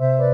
you.